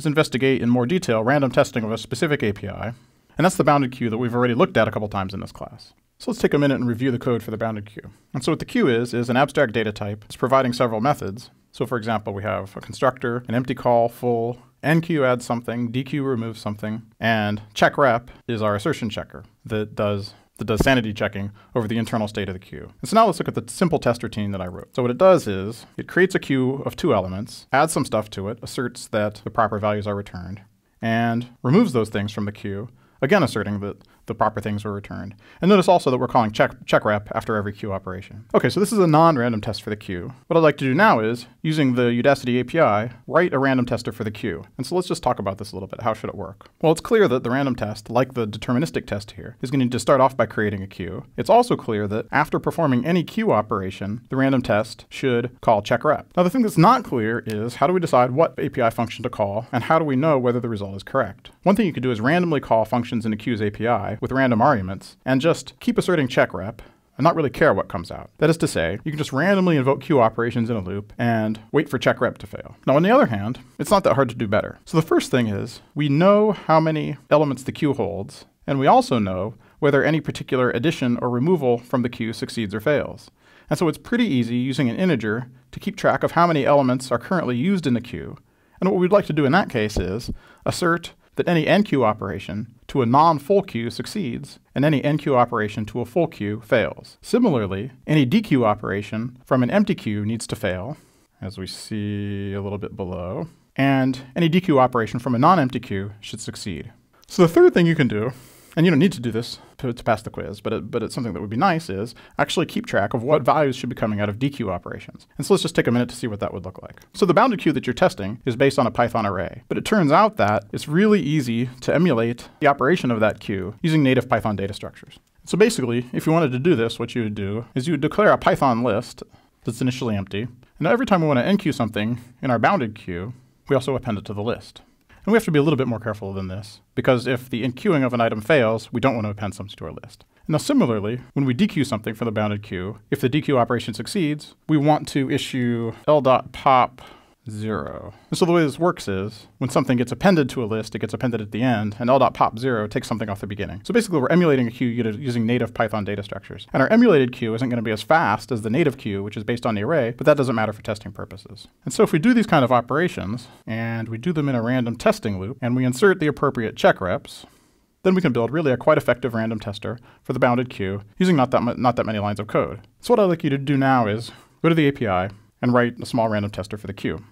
is investigate in more detail random testing of a specific API, and that's the bounded queue that we've already looked at a couple times in this class. So let's take a minute and review the code for the bounded queue. And so what the queue is, is an abstract data type. It's providing several methods. So for example, we have a constructor, an empty call, full, enqueue adds something, dequeue removes something, and check checkrep is our assertion checker that does that does sanity checking over the internal state of the queue. And so now let's look at the simple test routine that I wrote. So what it does is it creates a queue of two elements, adds some stuff to it, asserts that the proper values are returned, and removes those things from the queue, again asserting that the proper things were returned. And notice also that we're calling check, checkrep after every queue operation. Okay, so this is a non-random test for the queue. What I'd like to do now is, using the Udacity API, write a random tester for the queue. And so let's just talk about this a little bit. How should it work? Well, it's clear that the random test, like the deterministic test here, is going to start off by creating a queue. It's also clear that after performing any queue operation, the random test should call check checkrep. Now, the thing that's not clear is how do we decide what API function to call, and how do we know whether the result is correct? One thing you could do is randomly call functions in a queue's API with random arguments and just keep asserting checkrep and not really care what comes out. That is to say, you can just randomly invoke queue operations in a loop and wait for check rep to fail. Now, on the other hand, it's not that hard to do better. So the first thing is we know how many elements the queue holds, and we also know whether any particular addition or removal from the queue succeeds or fails. And so it's pretty easy using an integer to keep track of how many elements are currently used in the queue. And what we'd like to do in that case is assert that any enqueue operation to a non-full queue succeeds, and any enqueue operation to a full queue fails. Similarly, any dequeue operation from an empty queue needs to fail, as we see a little bit below, and any dequeue operation from a non-empty queue should succeed. So the third thing you can do and you don't need to do this to, pass the quiz, but, it, but it's something that would be nice is actually keep track of what values should be coming out of dequeue operations. And so let's just take a minute to see what that would look like. So the bounded queue that you're testing is based on a Python array, but it turns out that it's really easy to emulate the operation of that queue using native Python data structures. So basically, if you wanted to do this, what you would do is you would declare a Python list that's initially empty, and every time we want to enqueue something in our bounded queue, we also append it to the list. And we have to be a little bit more careful than this, because if the enqueuing of an item fails, we don't want to append something to our list. Now similarly, when we dequeue something from the bounded queue, if the dequeue operation succeeds, we want to issue l.pop zero. And so the way this works is when something gets appended to a list, it gets appended at the end, and l.pop zero takes something off the beginning. So basically, we're emulating a queue using native Python data structures. And our emulated queue isn't going to be as fast as the native queue, which is based on the array, but that doesn't matter for testing purposes. And so if we do these kind of operations, and we do them in a random testing loop, and we insert the appropriate check reps, then we can build really a quite effective random tester for the bounded queue using not that, not that many lines of code. So what I'd like you to do now is go to the API, and write a small random tester for the queue.